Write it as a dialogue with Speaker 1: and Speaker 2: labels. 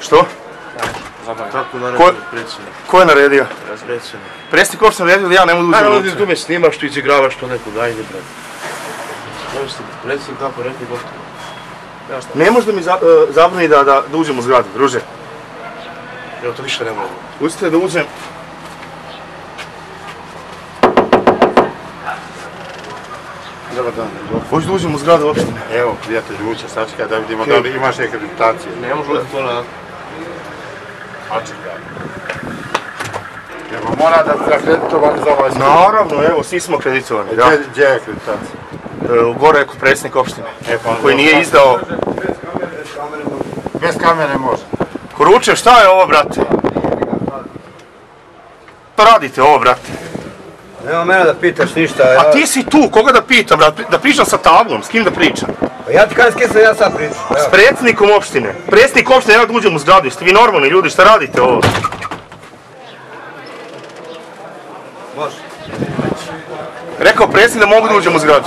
Speaker 1: Što?
Speaker 2: Kako naravno
Speaker 1: Ko-
Speaker 2: predsjednik?
Speaker 1: Ko je naredio?
Speaker 2: Predsjednik.
Speaker 1: Predsjednik opštine naredio da ja ne mogu da uđem
Speaker 2: Naravno,
Speaker 1: unutra.
Speaker 2: ti tu me snimaš, tu izigravaš to nekog, ajde, ste predsjednik, kako rekli, gotovo. Ja?
Speaker 1: Ne može da mi za, e, zabrani da, da, da uđem u zgradu, druže.
Speaker 2: Evo, to više ne mogu.
Speaker 1: Pustite da uđem.
Speaker 2: Dobar dan.
Speaker 1: Hoću da uđem u zgradu opštine.
Speaker 3: Evo, prijatelj Vuče, sačekaj da vidimo da li imaš akreditacije.
Speaker 2: Ne može ući to na...
Speaker 3: Sačekaj. Evo, mora da ste akreditovani za ovaj skup.
Speaker 1: Naravno, evo, svi smo kreditovani, da.
Speaker 3: Gdje, je akreditacija?
Speaker 1: E, u gore je kod predsjednika opštine.
Speaker 3: E, pa,
Speaker 1: Koji nije izdao...
Speaker 3: Bez kamere može.
Speaker 1: Koruče, šta je ovo, brate? Šta radite ovo, brate?
Speaker 4: Nema mene da pitaš ništa.
Speaker 1: A
Speaker 4: Ja,
Speaker 1: ti si tu, koga da pitam, brate? Da pričam sa tablom, s kim da pričam?
Speaker 4: Pa ja ti kažem s kim sam ja sad pričam. Evo.
Speaker 1: S predsjednikom opštine. Predsjednik opštine, ja da uđem u zgradu. Jeste vi normalni ljudi, šta radite ovo?
Speaker 4: Može.
Speaker 1: Rekao predsjednik da mogu da uđem u zgradu.